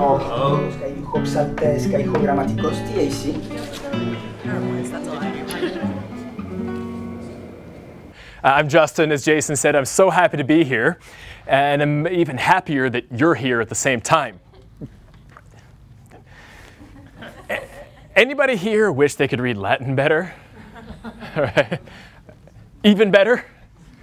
Oh, sky hope salte, sky hope grammaticos, TAC. That's all I do. Uh, I'm Justin. As Jason said, I'm so happy to be here, and I'm even happier that you're here at the same time. Anybody here wish they could read Latin better? right? Even better,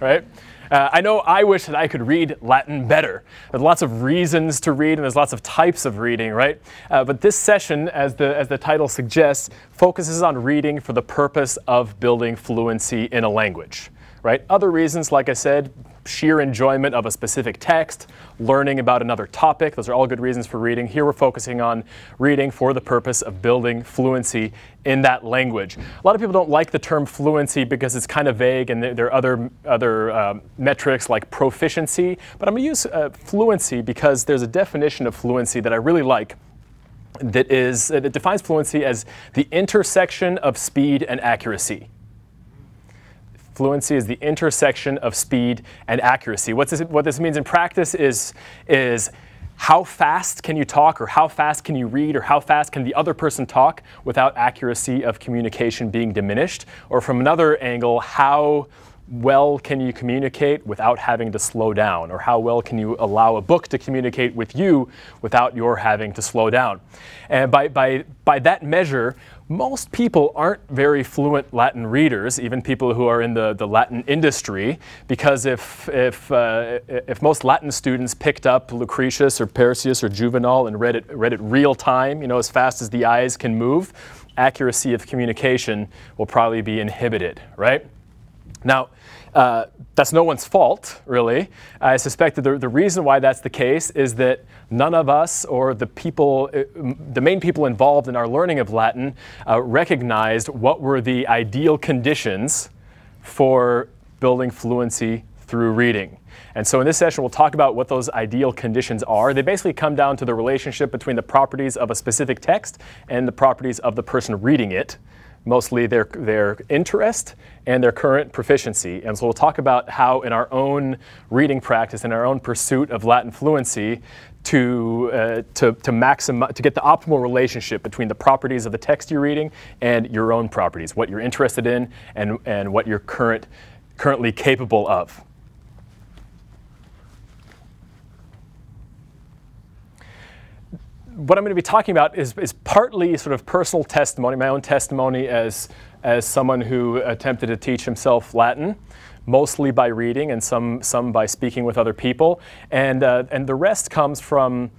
right? Uh, I know I wish that I could read Latin better. There's lots of reasons to read, and there's lots of types of reading, right? Uh, but this session, as the, as the title suggests, focuses on reading for the purpose of building fluency in a language, right? Other reasons, like I said, sheer enjoyment of a specific text, learning about another topic, those are all good reasons for reading. Here we're focusing on reading for the purpose of building fluency in that language. A lot of people don't like the term fluency because it's kind of vague and there are other, other um, metrics like proficiency, but I'm going to use uh, fluency because there's a definition of fluency that I really like that is that defines fluency as the intersection of speed and accuracy. Fluency is the intersection of speed and accuracy. This, what this means in practice is, is how fast can you talk, or how fast can you read, or how fast can the other person talk without accuracy of communication being diminished? Or from another angle, how well can you communicate without having to slow down? Or how well can you allow a book to communicate with you without your having to slow down? And by, by, by that measure, most people aren't very fluent Latin readers, even people who are in the, the Latin industry, because if, if, uh, if most Latin students picked up Lucretius or Persius or Juvenal and read it, read it real time, you know, as fast as the eyes can move, accuracy of communication will probably be inhibited, right? Now, uh, that's no one's fault, really. I suspect that the, the reason why that's the case is that none of us or the people, uh, the main people involved in our learning of Latin, uh, recognized what were the ideal conditions for building fluency through reading. And so in this session, we'll talk about what those ideal conditions are. They basically come down to the relationship between the properties of a specific text and the properties of the person reading it mostly their, their interest and their current proficiency. And so we'll talk about how in our own reading practice, in our own pursuit of Latin fluency, to, uh, to, to, maximize, to get the optimal relationship between the properties of the text you're reading and your own properties, what you're interested in and, and what you're current, currently capable of. What I'm going to be talking about is, is partly sort of personal testimony, my own testimony as, as someone who attempted to teach himself Latin, mostly by reading and some, some by speaking with other people. And, uh, and the rest comes from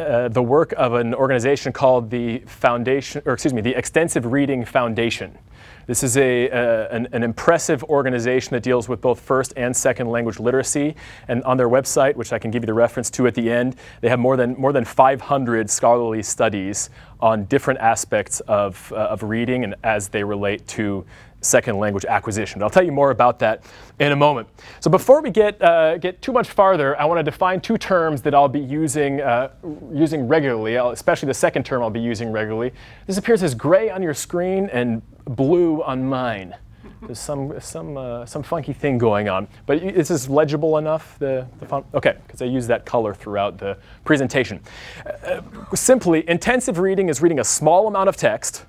uh, the work of an organization called the Foundation, or excuse me, the Extensive Reading Foundation. This is a, an, an, impressive organization that deals with both first and second language literacy. And on their website, which I can give you the reference to at the end, they have more than, more than 500 scholarly studies on different aspects of, uh, of reading and as they relate to second language acquisition. I'll tell you more about that in a moment. So before we get, uh, get too much farther, I want to define two terms that I'll be using, uh, using regularly, I'll, especially the second term I'll be using regularly. This appears as gray on your screen and blue on mine. There's some, some, uh, some funky thing going on. But is this legible enough, the, the font? OK, because I use that color throughout the presentation. Uh, simply, intensive reading is reading a small amount of text,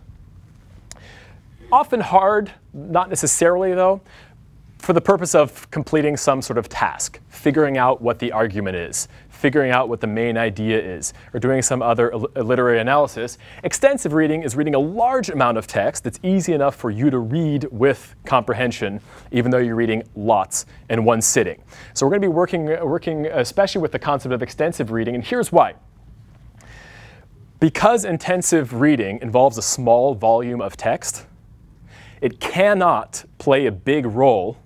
often hard, not necessarily though, for the purpose of completing some sort of task, figuring out what the argument is, figuring out what the main idea is, or doing some other literary analysis. Extensive reading is reading a large amount of text that's easy enough for you to read with comprehension, even though you're reading lots in one sitting. So we're going to be working, working uh, especially with the concept of extensive reading, and here's why. Because intensive reading involves a small volume of text, it cannot play a big role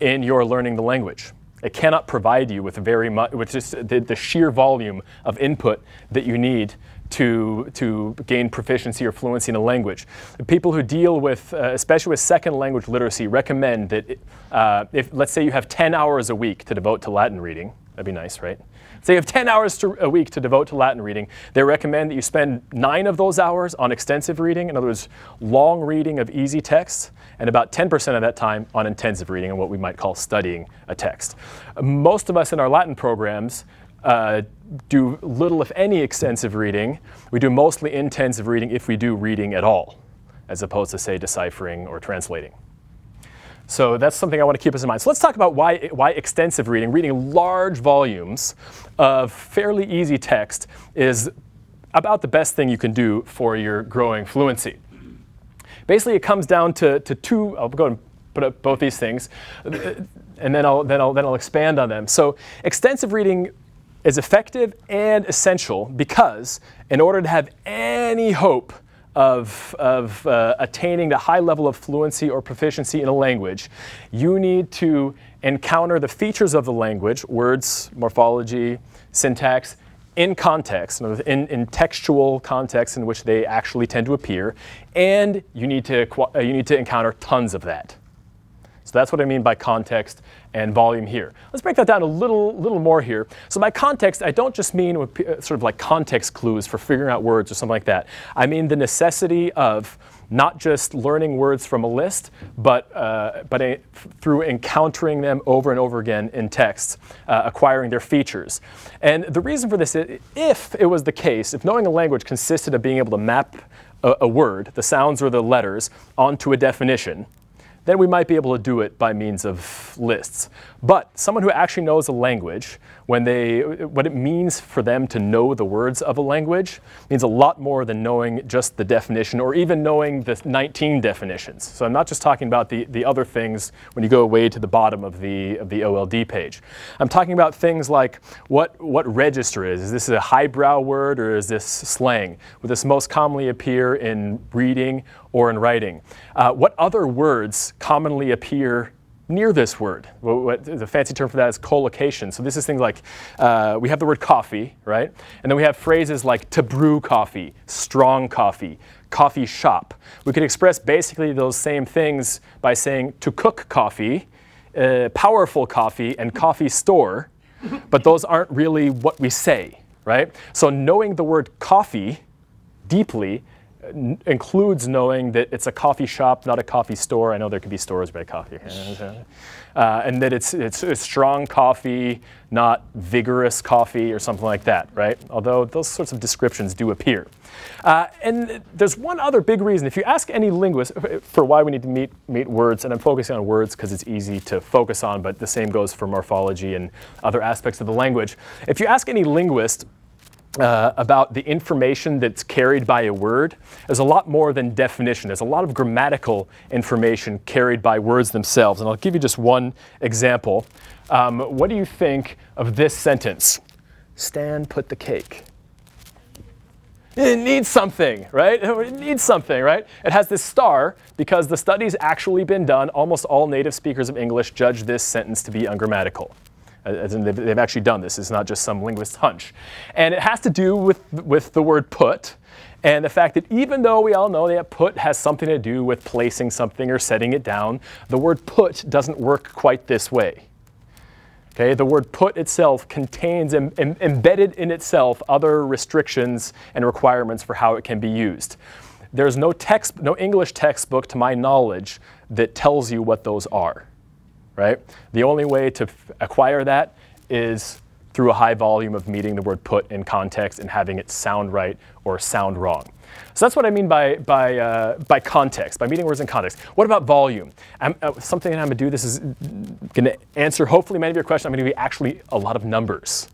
in your learning the language. It cannot provide you with very much, with just the, the sheer volume of input that you need to, to gain proficiency or fluency in a language. People who deal with, uh, especially with second language literacy, recommend that uh, if, let's say you have 10 hours a week to devote to Latin reading, that'd be nice, right? Say you have 10 hours to, a week to devote to Latin reading. They recommend that you spend nine of those hours on extensive reading, in other words, long reading of easy texts, and about 10% of that time on intensive reading and what we might call studying a text. Most of us in our Latin programs uh, do little, if any, extensive reading. We do mostly intensive reading if we do reading at all, as opposed to, say, deciphering or translating. So that's something I want to keep us in mind. So let's talk about why, why extensive reading, reading large volumes of fairly easy text, is about the best thing you can do for your growing fluency. Basically, it comes down to, to two, I'll go and put up both these things, and then I'll, then, I'll, then I'll expand on them. So extensive reading is effective and essential because in order to have any hope of, of uh, attaining the high level of fluency or proficiency in a language, you need to encounter the features of the language, words, morphology, syntax, in context, in, in textual context in which they actually tend to appear, and you need to, uh, you need to encounter tons of that. So that's what I mean by context and volume here. Let's break that down a little, little more here. So by context, I don't just mean uh, sort of like context clues for figuring out words or something like that. I mean the necessity of not just learning words from a list, but, uh, but a, through encountering them over and over again in texts, uh, acquiring their features. And the reason for this is if it was the case, if knowing a language consisted of being able to map a, a word, the sounds or the letters, onto a definition, then we might be able to do it by means of lists. But someone who actually knows a language, when they, what it means for them to know the words of a language means a lot more than knowing just the definition or even knowing the 19 definitions. So I'm not just talking about the, the other things when you go away to the bottom of the, of the OLD page. I'm talking about things like what, what register is. Is this a highbrow word or is this slang? Would this most commonly appear in reading or in writing? Uh, what other words commonly appear near this word. What, the fancy term for that is collocation. So this is things like uh, we have the word coffee, right? And then we have phrases like to brew coffee, strong coffee, coffee shop. We could express basically those same things by saying to cook coffee, uh, powerful coffee, and coffee store, but those aren't really what we say, right? So knowing the word coffee deeply includes knowing that it's a coffee shop, not a coffee store. I know there could be stores by coffee. Uh, and that it's, it's, it's, strong coffee, not vigorous coffee or something like that, right? Although those sorts of descriptions do appear. Uh, and there's one other big reason. If you ask any linguist for why we need to meet, meet words, and I'm focusing on words because it's easy to focus on, but the same goes for morphology and other aspects of the language. If you ask any linguist, uh, about the information that's carried by a word is a lot more than definition. There's a lot of grammatical information carried by words themselves. And I'll give you just one example. Um, what do you think of this sentence? Stan put the cake. It needs something, right? It needs something, right? It has this star because the study's actually been done. Almost all native speakers of English judge this sentence to be ungrammatical. As in they've, they've actually done this. It's not just some linguist hunch. And it has to do with, with the word put and the fact that even though we all know that put has something to do with placing something or setting it down, the word put doesn't work quite this way. Okay, the word put itself contains embedded in itself other restrictions and requirements for how it can be used. There's no text, no English textbook to my knowledge that tells you what those are right? The only way to acquire that is through a high volume of meeting the word put in context and having it sound right or sound wrong. So that's what I mean by, by, uh, by context, by meeting words in context. What about volume? Uh, something that I'm going to do, this is going to answer hopefully many of your questions. I'm going to you actually a lot of numbers.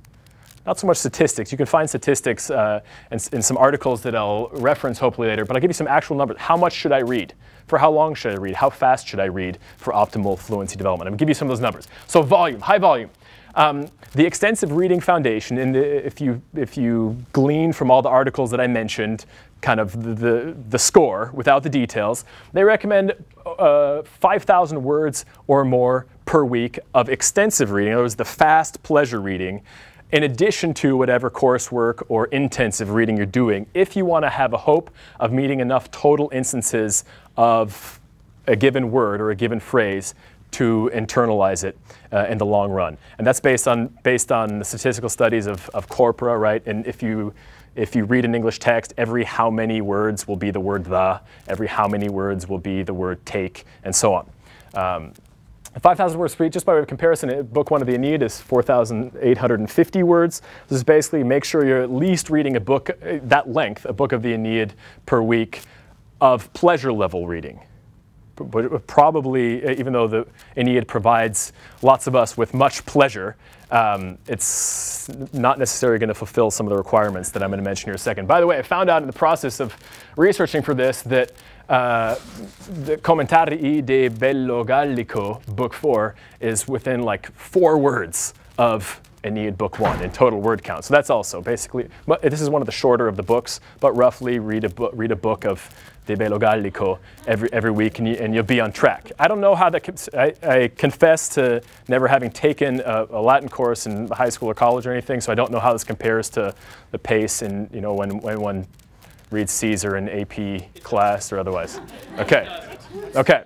Not so much statistics. You can find statistics uh, in, in some articles that I'll reference hopefully later, but I'll give you some actual numbers. How much should I read? For how long should I read? How fast should I read for optimal fluency development? I'm to give you some of those numbers. So volume, high volume. Um, the extensive reading foundation, and if you if you glean from all the articles that I mentioned, kind of the the, the score without the details, they recommend uh, 5,000 words or more per week of extensive reading. In other words, the fast pleasure reading in addition to whatever coursework or intensive reading you're doing, if you want to have a hope of meeting enough total instances of a given word or a given phrase to internalize it uh, in the long run. And that's based on, based on the statistical studies of, of corpora, right? And if you, if you read an English text, every how many words will be the word the, every how many words will be the word take, and so on. Um, 5,000 words per week, just by way of comparison, uh, book one of the Aeneid is 4,850 words. This is basically make sure you're at least reading a book uh, that length, a book of the Aeneid per week of pleasure level reading. But probably, even though the Aeneid provides lots of us with much pleasure, um, it's not necessarily going to fulfill some of the requirements that I'm going to mention here in a second. By the way, I found out in the process of researching for this that uh, the Commentarii de Bello Gallico, book four, is within like four words of Aeneid book one in total word count. So that's also basically, this is one of the shorter of the books, but roughly read a, read a book of De Bello Gallico every, every week and, you, and you'll be on track. I don't know how that, I, I confess to never having taken a, a, Latin course in high school or college or anything, so I don't know how this compares to the pace and, you know, when, when one reads Caesar in AP class or otherwise. Okay, okay.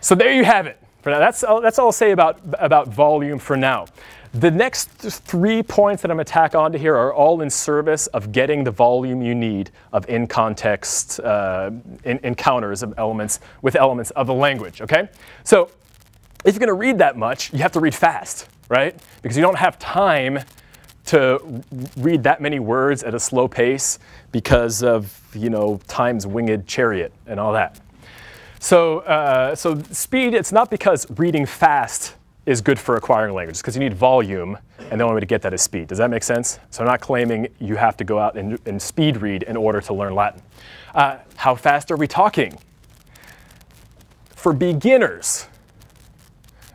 So there you have it. For now, that's all, that's all I'll say about, about volume for now. The next three points that I'm to tack onto here are all in service of getting the volume you need of in-context uh, in encounters of elements with elements of the language, okay? So if you're going to read that much, you have to read fast, right? Because you don't have time to read that many words at a slow pace because of, you know, time's winged chariot and all that. So, uh, so speed, it's not because reading fast is good for acquiring languages because you need volume, and the only way to get that is speed. Does that make sense? So I'm not claiming you have to go out and, and speed read in order to learn Latin. Uh, how fast are we talking? For beginners,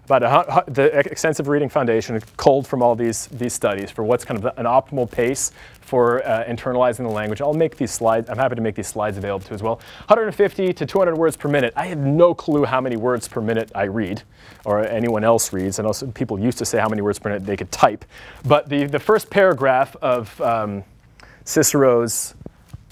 about a, the extensive reading foundation culled from all these, these studies for what's kind of an optimal pace for uh, internalizing the language. I'll make these slides, I'm happy to make these slides available to as well. 150 to 200 words per minute. I have no clue how many words per minute I read or anyone else reads. And some people used to say how many words per minute they could type. But the, the first paragraph of um, Cicero's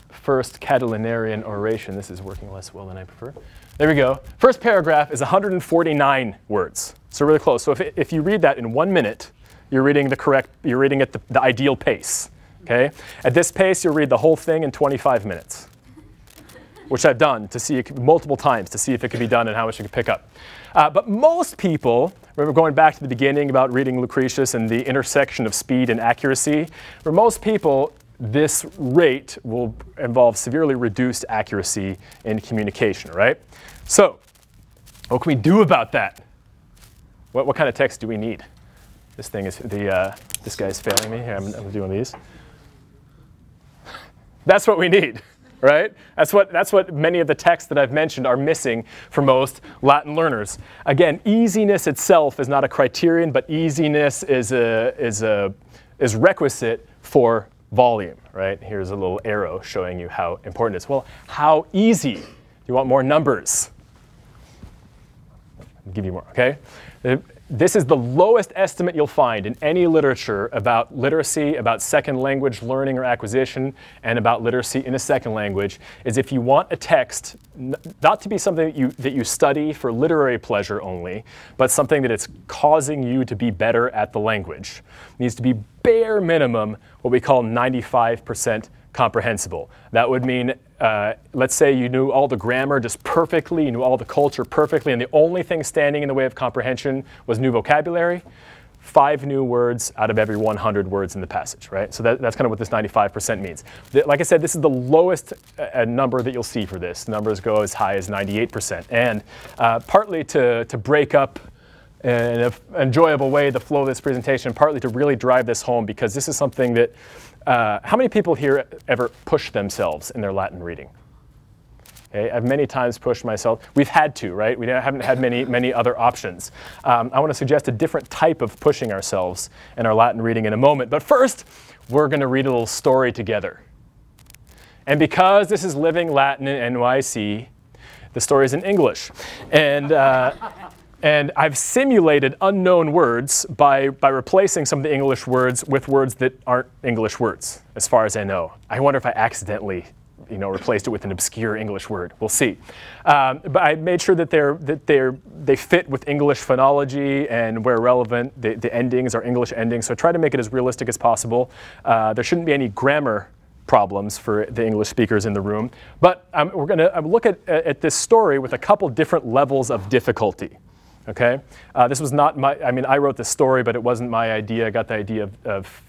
first Catilinarian oration, this is working less well than I prefer. There we go. First paragraph is 149 words. So really close. So if, if you read that in one minute, you're reading the correct, you're reading at the, the ideal pace. Okay? At this pace, you'll read the whole thing in 25 minutes, which I've done to see multiple times to see if it can be done and how much you can pick up. Uh, but most people, remember going back to the beginning about reading Lucretius and the intersection of speed and accuracy, for most people, this rate will involve severely reduced accuracy in communication, right? So, what can we do about that? What, what kind of text do we need? This thing is, the, uh, this guy's failing me. Here, I'm, I'm doing these. That's what we need, right? That's what, that's what many of the texts that I've mentioned are missing for most Latin learners. Again, easiness itself is not a criterion, but easiness is, a, is, a, is requisite for volume, right? Here's a little arrow showing you how important it is. Well, how easy? Do you want more numbers? I'll give you more, okay? Uh, this is the lowest estimate you'll find in any literature about literacy, about second language learning or acquisition, and about literacy in a second language, is if you want a text not to be something that you, that you study for literary pleasure only, but something that it's causing you to be better at the language. It needs to be bare minimum what we call 95% comprehensible. That would mean, uh, let's say you knew all the grammar just perfectly, you knew all the culture perfectly, and the only thing standing in the way of comprehension was new vocabulary. Five new words out of every 100 words in the passage, right? So that, that's kind of what this 95% means. The, like I said, this is the lowest uh, uh number that you'll see for this. Numbers go as high as 98%. And uh, partly to, to break up in an enjoyable way the flow of this presentation, partly to really drive this home because this is something that uh, how many people here ever push themselves in their Latin reading? Okay, I've many times pushed myself. We've had to, right? We haven't had many, many other options. Um, I want to suggest a different type of pushing ourselves in our Latin reading in a moment. But first, we're going to read a little story together. And because this is Living Latin in NYC, the story is in English. And uh, and I've simulated unknown words by, by replacing some of the English words with words that aren't English words, as far as I know. I wonder if I accidentally you know, replaced it with an obscure English word. We'll see. Um, but I made sure that, they're, that they're, they fit with English phonology and where relevant, the, the endings are English endings. So I try to make it as realistic as possible. Uh, there shouldn't be any grammar problems for the English speakers in the room. But um, we're going to look at, at this story with a couple different levels of difficulty. Okay, uh, this was not my. I mean, I wrote this story, but it wasn't my idea. I got the idea of, of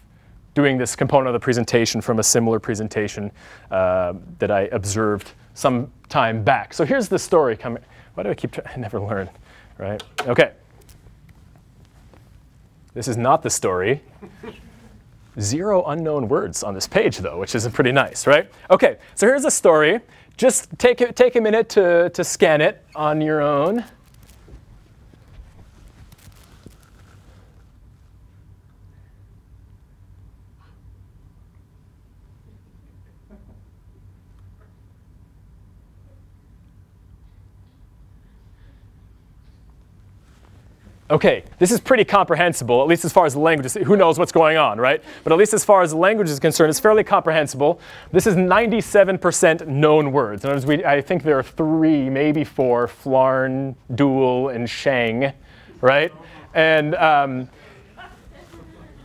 doing this component of the presentation from a similar presentation uh, that I observed some time back. So here's the story coming. Why do I keep? I never learn, right? Okay. This is not the story. Zero unknown words on this page, though, which is pretty nice, right? Okay, so here's the story. Just take, take a minute to, to scan it on your own. Okay, this is pretty comprehensible, at least as far as the language is. Who knows what's going on, right? But at least as far as language is concerned, it's fairly comprehensible. This is 97% known words. In other words, we, I think there are three, maybe four, Flarn, Dual, and Shang, right? And um,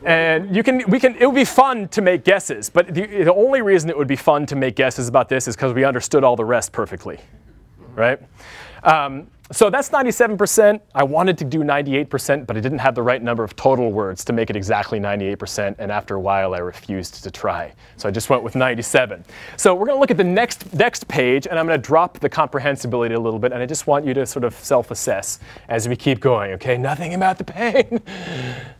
and you can, we can, it would be fun to make guesses, but the, the only reason it would be fun to make guesses about this is because we understood all the rest perfectly, right? Um, so that's 97%. I wanted to do 98%, but I didn't have the right number of total words to make it exactly 98%. And after a while, I refused to try. So I just went with 97. So we're going to look at the next, next page, and I'm going to drop the comprehensibility a little bit. And I just want you to sort of self-assess as we keep going, OK? Nothing about the pain.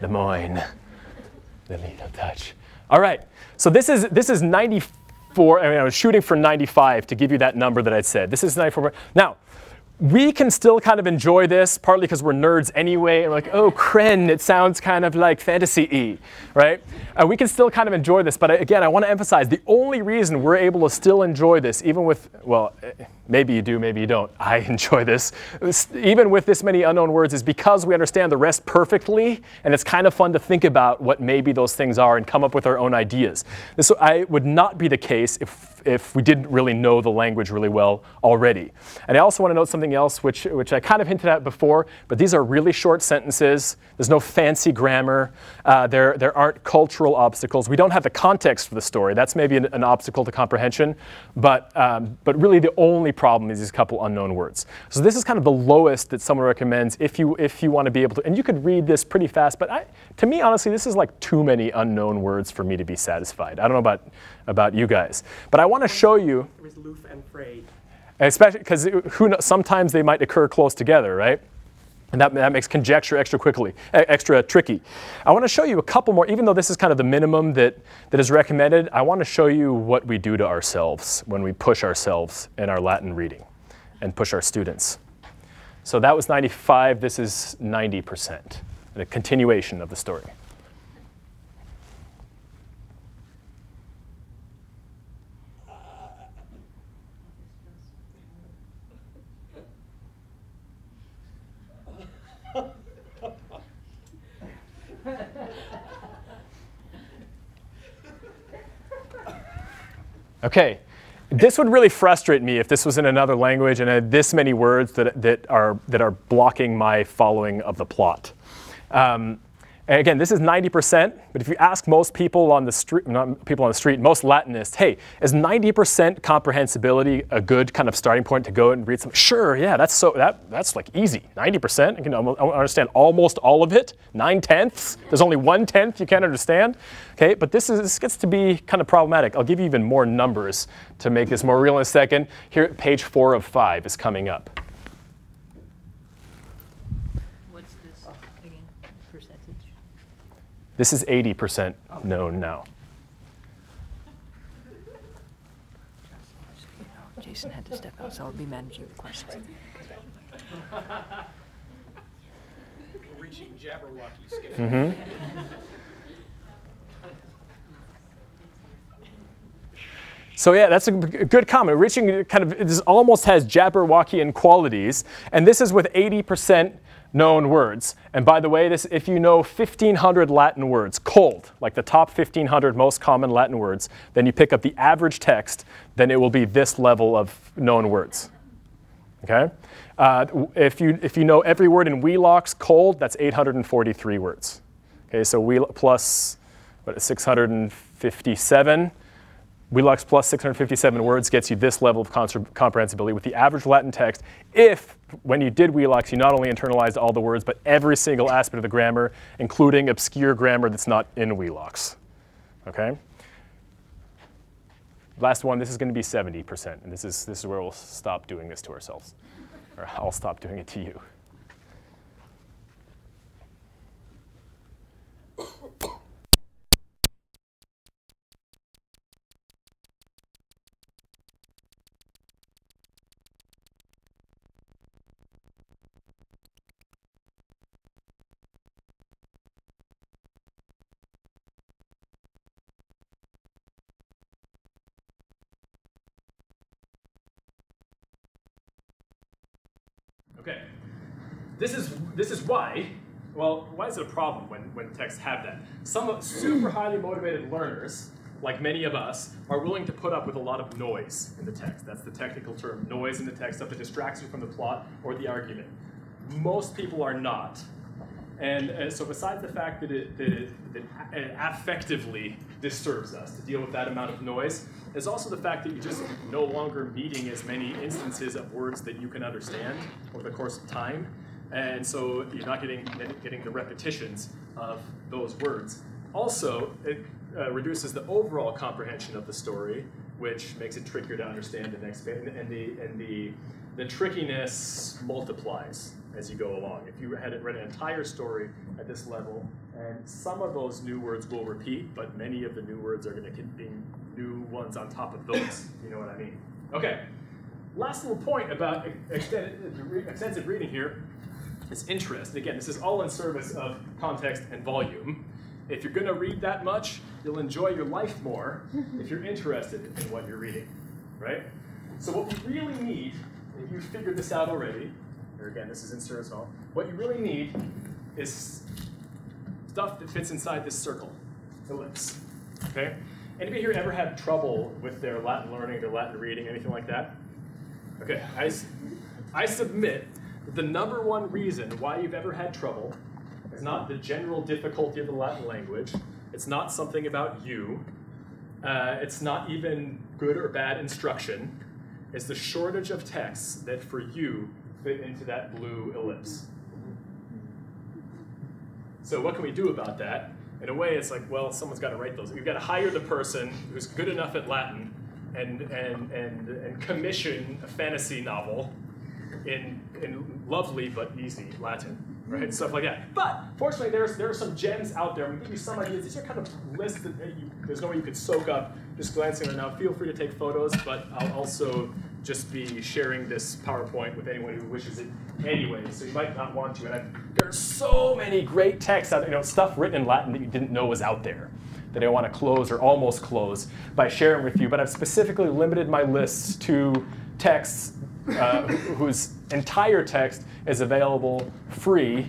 Des Moines, the of touch. All right, so this is, this is 94, I mean, I was shooting for 95 to give you that number that I said. This is 94. Now, we can still kind of enjoy this, partly because we're nerds anyway, and we're like, oh, Kren, it sounds kind of like fantasy-y, right? And we can still kind of enjoy this, but uh, again, I want to emphasize, the only reason we're able to still enjoy this, even with, well, eh, maybe you do, maybe you don't, I enjoy this, even with this many unknown words, is because we understand the rest perfectly, and it's kind of fun to think about what maybe those things are and come up with our own ideas. This I, would not be the case if if we didn't really know the language really well already. And I also want to note something else, which, which I kind of hinted at before, but these are really short sentences. There's no fancy grammar. Uh, there, there aren't cultural obstacles. We don't have the context for the story. That's maybe an, an obstacle to comprehension, but, um, but really the only problem is these couple unknown words. So this is kind of the lowest that someone recommends if you, if you want to be able to, and you could read this pretty fast, but I, to me, honestly, this is like too many unknown words for me to be satisfied. I don't know about about you guys. But I want to show you. There is Loof and Frey. Especially because who knows, sometimes they might occur close together, right? And that, that makes conjecture extra quickly, extra tricky. I want to show you a couple more, even though this is kind of the minimum that, that is recommended, I want to show you what we do to ourselves when we push ourselves in our Latin reading and push our students. So that was 95, this is 90%, the continuation of the story. Okay, this would really frustrate me if this was in another language and I had this many words that, that, are, that are blocking my following of the plot. Um, and again, this is 90%, but if you ask most people on the street, not people on the street, most Latinists, hey, is 90% comprehensibility a good kind of starting point to go and read some? Sure, yeah, that's so that that's like easy. 90%, you can understand almost all of it. Nine tenths, there's only one tenth you can't understand. Okay, but this is this gets to be kind of problematic. I'll give you even more numbers to make this more real in a second. Here, page four of five is coming up. This is 80% known now. Jason had to step out, so I'll be managing the questions. Reaching Jabberwocky Mm-hmm. So yeah, that's a good comment. Reaching kind of this almost has Jabberwockian qualities, and this is with 80% known words. And by the way, this, if you know 1,500 Latin words, cold, like the top 1,500 most common Latin words, then you pick up the average text, then it will be this level of known words. Okay? Uh, if, you, if you know every word in Wheelock's cold, that's 843 words. Okay, so we plus what, 657. Wheelock's plus 657 words gets you this level of comprehensibility with the average Latin text if, when you did Wheelock's, you not only internalized all the words, but every single aspect of the grammar, including obscure grammar that's not in Wheelock's. Okay? Last one, this is going to be 70%, and this is, this is where we'll stop doing this to ourselves. Or I'll stop doing it to you. This is, why, well, why is it a problem when, when texts have that? Some super highly motivated learners, like many of us, are willing to put up with a lot of noise in the text. That's the technical term, noise in the text, stuff that distracts you from the plot or the argument. Most people are not. And uh, so besides the fact that it, that, it, that it affectively disturbs us to deal with that amount of noise, is also the fact that you're just no longer meeting as many instances of words that you can understand over the course of time. And so you're not getting, getting the repetitions of those words. Also, it uh, reduces the overall comprehension of the story, which makes it trickier to understand and expand, and the, and the, the trickiness multiplies as you go along. If you had read an entire story at this level, and some of those new words will repeat, but many of the new words are going to be new ones on top of those. you know what I mean? Okay. Last little point about extensive reading here is interest. Again, this is all in service of context and volume. If you're going to read that much, you'll enjoy your life more if you're interested in what you're reading, right? So what we really need, if you've figured this out already, or again, this is in service of all, what you really need is stuff that fits inside this circle, ellipse, okay? Anybody here ever had trouble with their Latin learning, their Latin reading, anything like that? Okay, I, I submit the number one reason why you've ever had trouble is not the general difficulty of the Latin language. It's not something about you. Uh, it's not even good or bad instruction. It's the shortage of texts that for you fit into that blue ellipse. So what can we do about that? in a way, it's like, well, someone's got to write those. You've got to hire the person who's good enough at Latin and, and, and, and commission a fantasy novel in, in lovely but easy Latin, right? Stuff like that. But fortunately, there's, there are some gems out there. I'm going to give you some ideas. These are kind of lists that you, there's no way you could soak up just glancing at it now. Feel free to take photos, but I'll also just be sharing this PowerPoint with anyone who wishes it anyway, so you might not want to. And I've, there are so many great texts out there, you know, stuff written in Latin that you didn't know was out there that I want to close or almost close by sharing with you. But I've specifically limited my lists to texts uh, whose entire text is available free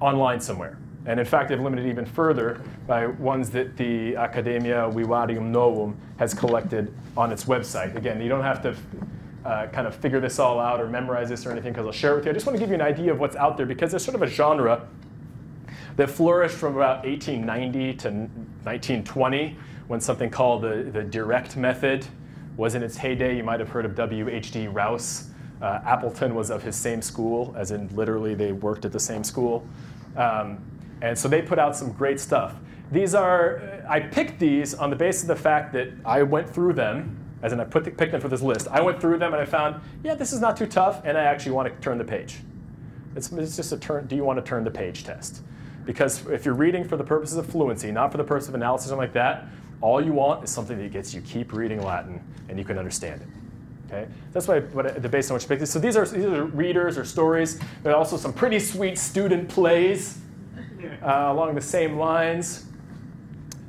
online somewhere. And in fact, they've limited even further by ones that the Academia Vivarium Novum has collected on its website. Again, you don't have to uh, kind of figure this all out or memorize this or anything because I'll share it with you. I just want to give you an idea of what's out there because there's sort of a genre that flourished from about 1890 to 1920 when something called the, the direct method was in its heyday. You might have heard of W.H.D. Rouse. Uh, Appleton was of his same school, as in literally they worked at the same school. Um, and so they put out some great stuff. These are, I picked these on the basis of the fact that I went through them, as in I put the, picked them for this list. I went through them and I found, yeah, this is not too tough, and I actually want to turn the page. It's, it's just a turn, do you want to turn the page test? Because if you're reading for the purposes of fluency, not for the purpose of analysis or like that, all you want is something that gets you keep reading Latin and you can understand it. Okay? That's why what, the base on which I picked this. So these are, these are readers or stories. There are also some pretty sweet student plays uh, along the same lines.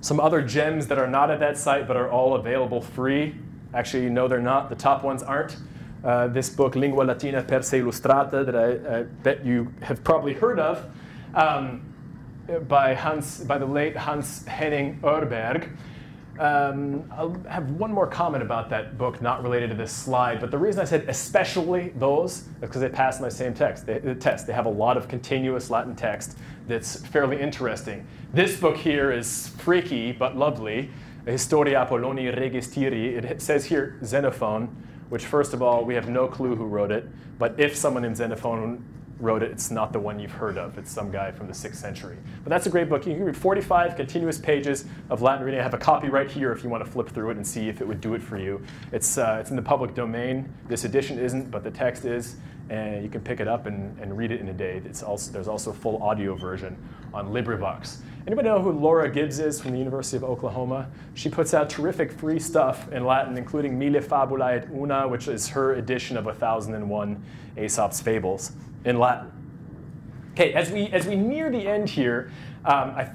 Some other gems that are not at that site but are all available free. Actually, no, they're not. The top ones aren't. uh, this book, Lingua Latina per se illustrata, that I, I bet you have probably heard of, um, by Hans, by the late Hans Henning Ørberg. Um, I'll have one more comment about that book, not related to this slide. But the reason I said especially those is because they pass my same text. They, the test. They have a lot of continuous Latin text that's fairly interesting. This book here is freaky but lovely. Historia Apollonii Regis Tyri. It says here Xenophon, which first of all we have no clue who wrote it. But if someone in Xenophon wrote it, it's not the one you've heard of. It's some guy from the 6th century. But that's a great book. You can read 45 continuous pages of Latin reading. I have a copy right here if you want to flip through it and see if it would do it for you. It's, uh, it's in the public domain. This edition isn't, but the text is. And you can pick it up and, and read it in a day. Also, there's also a full audio version on LibriVox. Anybody know who Laura Gibbs is from the University of Oklahoma? She puts out terrific free stuff in Latin, including Mille Fabulae et Una, which is her edition of 1001 Aesop's Fables in Latin. Okay, as we as we near the end here, um, I,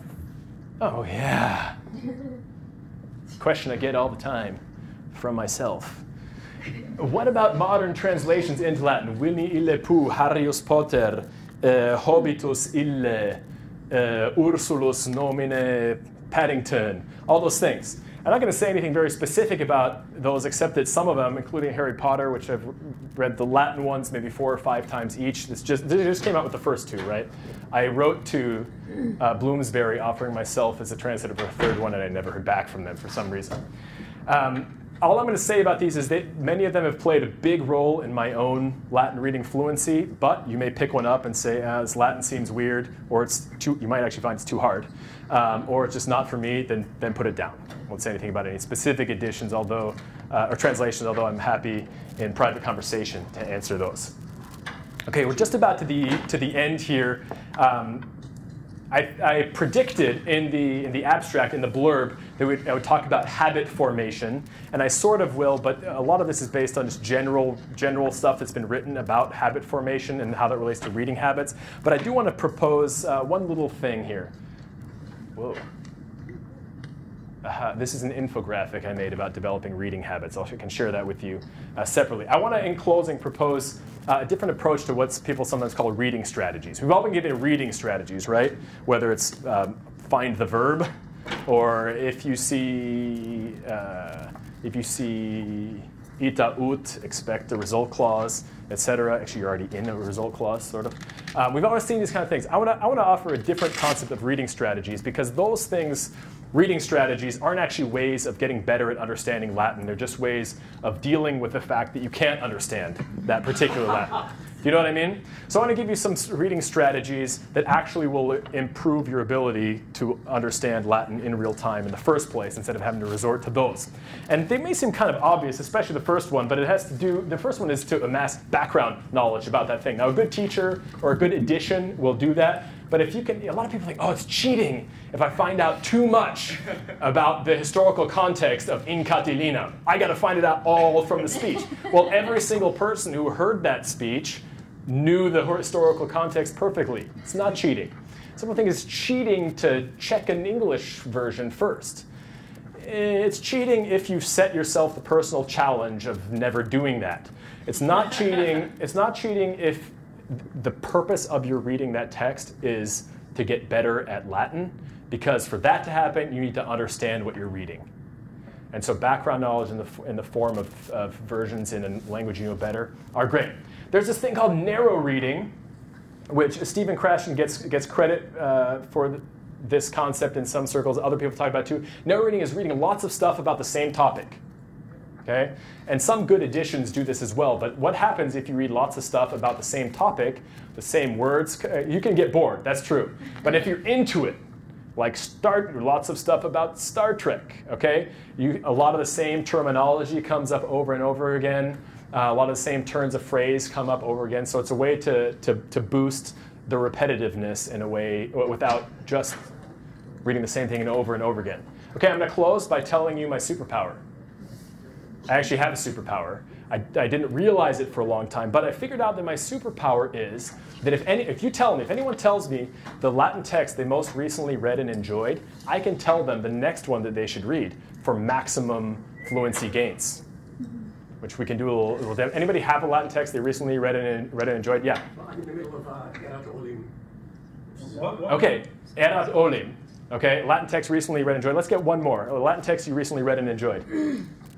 oh yeah, question I get all the time from myself. What about modern translations into Latin? Winnie ille pu, Harrius Potter, uh, Hobitus ille, uh, Ursulus nomine Paddington, all those things. I'm not going to say anything very specific about those, except that some of them, including Harry Potter, which I've read the Latin ones maybe four or five times each. This just this just came out with the first two, right? I wrote to uh, Bloomsbury offering myself as a translator for a third one, and I never heard back from them for some reason. Um, all I'm going to say about these is that many of them have played a big role in my own Latin reading fluency, but you may pick one up and say, as ah, Latin seems weird, or it's too, you might actually find it's too hard, um, or it's just not for me, then, then put it down. I won't say anything about any specific editions, although, uh, or translations, although I'm happy in private conversation to answer those. Okay, we're just about to the, to the end here. Um, I, I, predicted in the, in the abstract, in the blurb, that we, I would talk about habit formation, and I sort of will, but a lot of this is based on just general, general stuff that's been written about habit formation and how that relates to reading habits. But I do want to propose uh, one little thing here. Whoa. Uh, this is an infographic I made about developing reading habits. I can share that with you uh, separately. I want to, in closing, propose uh, a different approach to what people sometimes call reading strategies. We've all been given reading strategies, right? Whether it's um, find the verb, or if you see uh, if you see ita ut, expect the result clause, etc. Actually, you're already in a result clause, sort of. Um, we've always seen these kind of things. I want to I want to offer a different concept of reading strategies because those things reading strategies aren't actually ways of getting better at understanding Latin. They're just ways of dealing with the fact that you can't understand that particular Latin. Do you know what I mean? So I want to give you some reading strategies that actually will improve your ability to understand Latin in real time in the first place instead of having to resort to those. And they may seem kind of obvious, especially the first one, but it has to do, the first one is to amass background knowledge about that thing. Now a good teacher or a good edition will do that, but if you can, a lot of people think, oh, it's cheating if I find out too much about the historical context of In Catilina. I got to find it out all from the speech. Well, every single person who heard that speech knew the historical context perfectly. It's not cheating. Some think it's cheating to check an English version first. It's cheating if you set yourself the personal challenge of never doing that. It's not cheating. It's not cheating if the purpose of your reading that text is to get better at Latin, because for that to happen, you need to understand what you're reading. And so background knowledge in the, in the form of, of versions in a language you know better are great. There's this thing called narrow reading, which Stephen Krashen gets, gets credit uh, for the, this concept in some circles. Other people talk about too. Narrow reading is reading lots of stuff about the same topic. Okay? And some good editions do this as well. But what happens if you read lots of stuff about the same topic, the same words? You can get bored, that's true. But if you're into it, like start lots of stuff about Star Trek, okay? You, a lot of the same terminology comes up over and over again. Uh, a lot of the same turns of phrase come up over again. So it's a way to, to, to boost the repetitiveness in a way without just reading the same thing over and over again. Okay, I'm gonna close by telling you my superpower. I actually have a superpower. I, I, didn't realize it for a long time, but I figured out that my superpower is that if, any, if you tell me, if anyone tells me the Latin text they most recently read and enjoyed, I can tell them the next one that they should read for maximum fluency gains. which we can do a little, little demo. Anybody have a Latin text they recently read and, read and enjoyed? Yeah. I'm in the middle of uh, Erat Olim. Okay, erat olim. Okay, Latin text recently read and enjoyed. Let's get one more. A Latin text you recently read and enjoyed.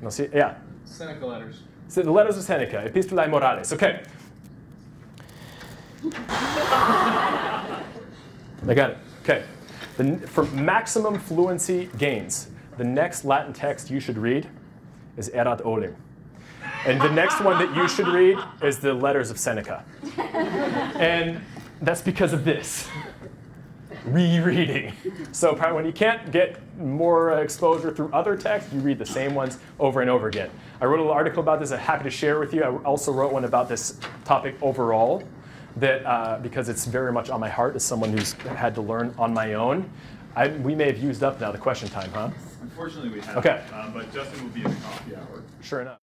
We'll see. Yeah. Seneca letters. So the letters of Seneca, Epistolae Morales. Okay. I got it. Okay. The, for maximum fluency gains, the next Latin text you should read is Erat Olim. And the next one that you should read is the letters of Seneca. And that's because of this rereading. So when you can't get more uh, exposure through other texts, you read the same ones over and over again. I wrote a little article about this. I'm happy to share with you. I also wrote one about this topic overall, that uh, because it's very much on my heart as someone who's had to learn on my own. I, we may have used up now the question time, huh? Unfortunately, we have. Okay. Um, but Justin will be in the coffee hour. Sure enough.